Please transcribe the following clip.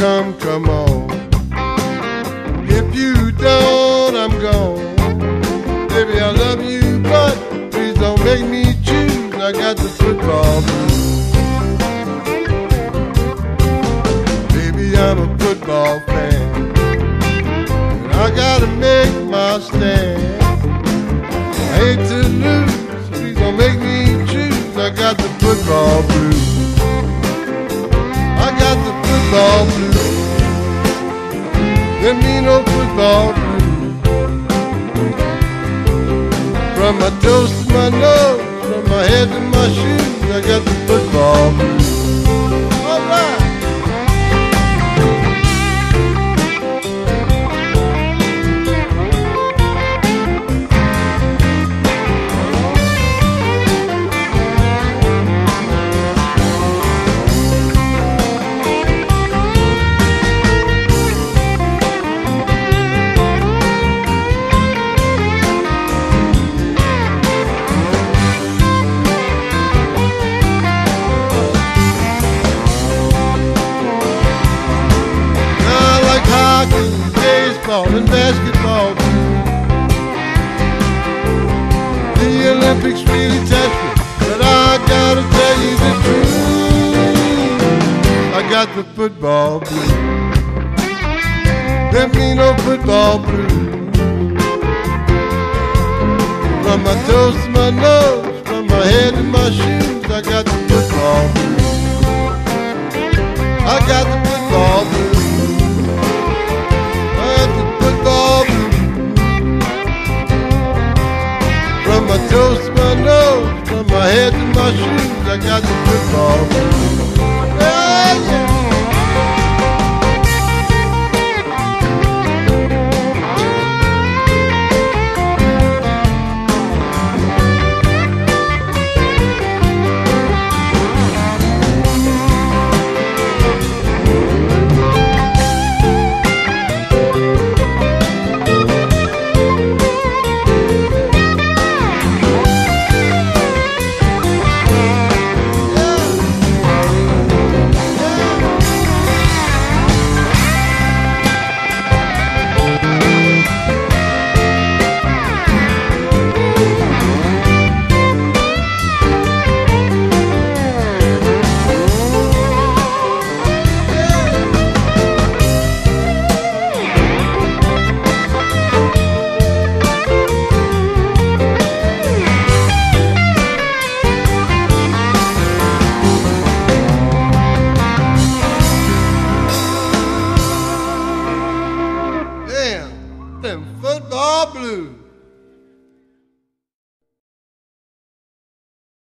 come, come on. If you don't, I'm gone. Baby, I love you, but please don't make me choose. I got the football blues. Baby, I'm a football fan. And I gotta make my stand. I hate to lose, please don't make me choose. I got the football blues. I got the football blues. There me no football blues. From my toes baseball, and basketball. The Olympics really test me, but I gotta tell you the truth. I got the football blues. There be no football blues. From my toes to my nose, from my head to my shoes, I got the football blues. I got the head to my shoes, I got the football Damn, them football blues.